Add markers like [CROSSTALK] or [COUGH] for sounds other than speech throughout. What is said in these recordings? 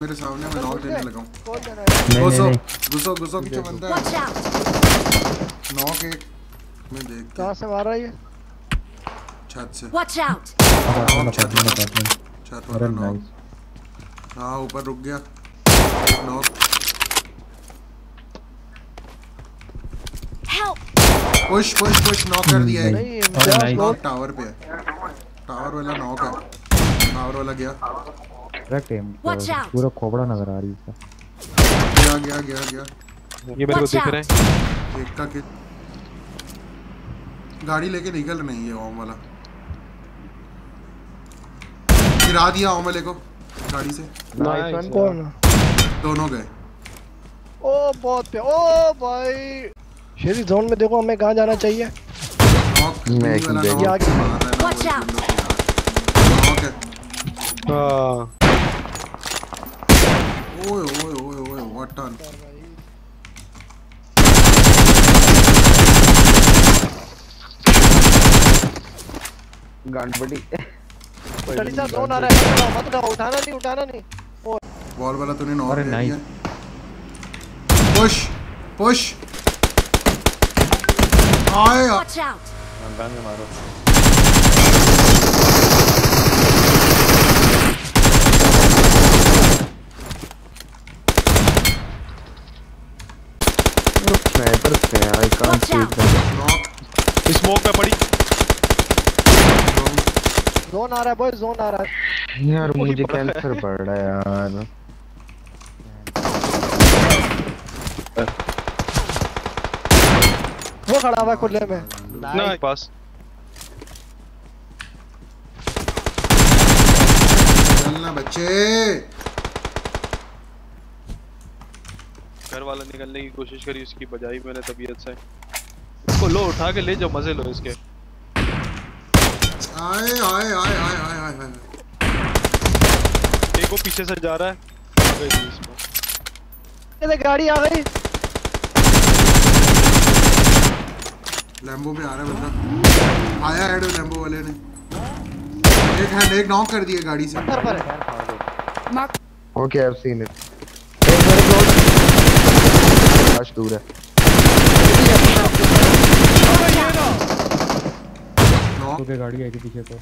मेरे सामने मैं नॉक देने लगा हूँ। है। घुसो घुसो घुसो पीछे बंदा है। नॉक एक मैं देखता कहाँ से मार रहा है ये? छत से। Watch out! Apartment apartment apartment छत अरे वाला नाइस नॉक हाँ ऊपर रुक गया। Knock push push push knock कर दिया है. नॉक टावर पे है। टावर वाला नॉक है। टावर वाला गया। पूरा टेम. पूरा खोपड़ा नज़र आ रही है इसका। गया गया गया गया। ये मेरे को दिख. रहा है एक का किल गाड़ी लेके निकल नहीं है ओम वाला। गिरा दिया ओम वाले को गाड़ी से। नाइस वन कौन दोनों गए। ओ बहुत पे ओ भाई। शेरी जोन में देखो हमें कहाँ जाना चाहिए? मैं एक देख- आगे। मार रहा है ना Watch वो out. नॉक है हाँ ओए ओए ओए ओए व्हाट टर्न गड़बड़ी टलीसा जोन आ रहा है मत उठाओ, उठाना नहीं उठाना नहीं। बॉल वाला तूने नॉक अरे ले पुश पुश आए Watch out! गन में मारो। स्नाइपर से I can't see knock smoke में पड़ी जोन आ रहा है बॉय जोन आ रहा है। यार [LAUGHS] मुझे कैंसर पड़ रहा है यार। वो खड़ा हुआ है खुले में। ना पास। चलना बच्चे। घर वाला निकलने की कोशिश करी उसकी बजाई मैंने तबीयत से। इसको लो उठा के ले जाओ मज़े लो इसके। आए आए आए आए आए आए आए। एक वो पीछे से जा रहा है। गई इसको ये देख, गाड़ी आ गई। लैम्बो पे आ रहा है बंदा। आया हेड लैम्बो वाले ने। एक हेड एक नॉक कर दिया गाड़ी से। पत्थर पर है। Mark okay I have seen it लाश दूर है। तो गाड़ी आई थी पीछे तो?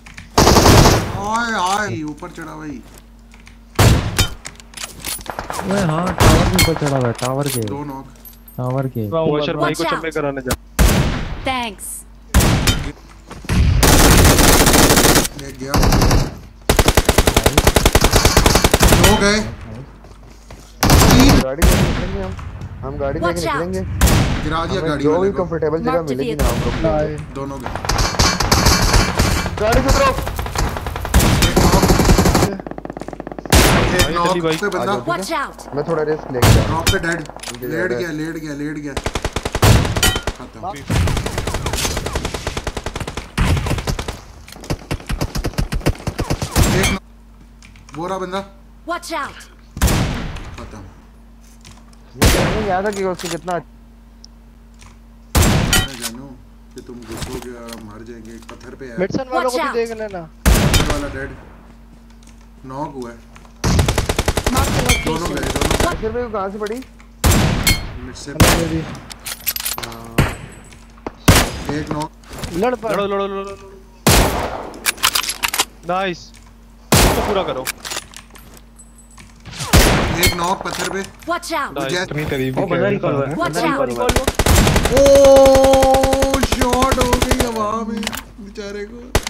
आए आए ऊपर चढ़ा भाई। ओए हाँ टावर के ऊपर चढ़ा हुआ है टावर के। दो नॉक टावर के। वॉशर भाई को चम्मे कराने जा। Thanks. एक गया। दो गए। गाड़ी लेके निकलेंगे हम। हम गाड़ी लेके निकलेंगे। गिरा दिया गाड़ी जो भी कंफर्टेबल जगह मिलेगी ना हम लेंगे दोनों गए गाड़ी। Watch out! मैं थोड़ा रिस्क लेके जा रहा नॉक पे डेड लेट गया लेट गया लेट गया। खत्म। एक बोरा बंदा। Watch out! खत्म। हूँ कहने याद है कि उसको कितना जानू कि तुम घुसोगे और मर जाएँगे पत्थर पे है मिडसन वालों को भी देख लेना। वाला डेड नॉक हुआ है। दोनों गए दोनों फिर भी कहाँ से पड़ी? मिड से हेलो बेबी एक नॉक। लड़ पर लड़ो लड़ो लड़ो लड़ो नाइस इसको पूरा करो। एक नॉक पत्थर पे। वाच आउट इतनी करीब ओ बंदा रिकॉल हुआ वॉच आउट रिकॉल हुआ ओ शॉट हो गई हवा में बेचारे को।